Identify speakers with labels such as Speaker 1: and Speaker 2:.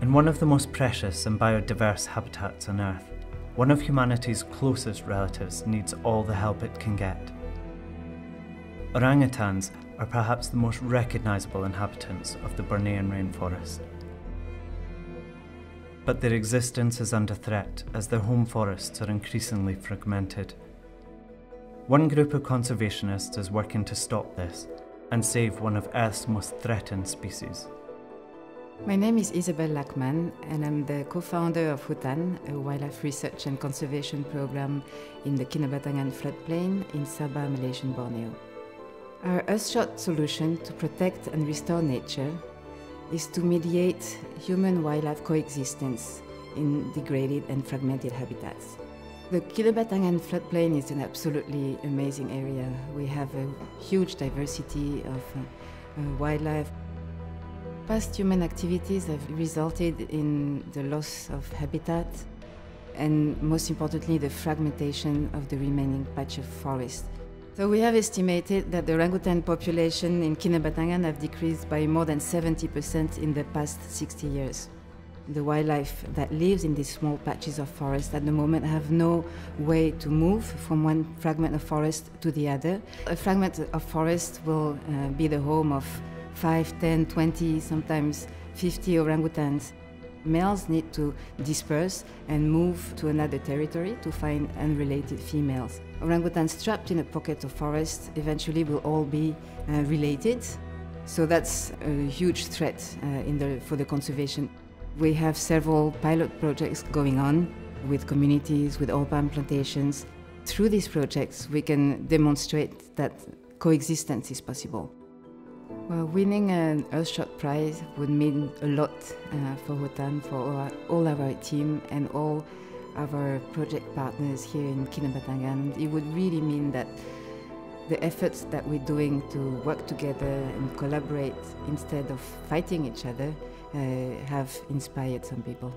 Speaker 1: In one of the most precious and biodiverse habitats on Earth, one of humanity's closest relatives needs all the help it can get. Orangutans are perhaps the most recognisable inhabitants of the Bornean rainforest. But their existence is under threat as their home forests are increasingly fragmented. One group of conservationists is working to stop this and save one of Earth's most threatened species.
Speaker 2: My name is Isabelle Lackman, and I'm the co founder of Hutan, a wildlife research and conservation program in the Kinabatangan floodplain in Sabah, Malaysian Borneo. Our Earthshot solution to protect and restore nature is to mediate human wildlife coexistence in degraded and fragmented habitats. The Kinabatangan floodplain is an absolutely amazing area. We have a huge diversity of uh, uh, wildlife. Past human activities have resulted in the loss of habitat and most importantly the fragmentation of the remaining patch of forest. So we have estimated that the orangutan population in Kinabatangan have decreased by more than 70% in the past 60 years. The wildlife that lives in these small patches of forest at the moment have no way to move from one fragment of forest to the other. A fragment of forest will uh, be the home of 5, 10, 20, sometimes 50 orangutans. Males need to disperse and move to another territory to find unrelated females. Orangutans trapped in a pocket of forest eventually will all be uh, related. So that's a huge threat uh, the, for the conservation. We have several pilot projects going on with communities, with oil palm plantations. Through these projects, we can demonstrate that coexistence is possible. Well, winning an Earthshot prize would mean a lot uh, for Hutan, for all of our team and all our project partners here in Kinabatangan. It would really mean that the efforts that we're doing to work together and collaborate instead of fighting each other uh, have inspired some people.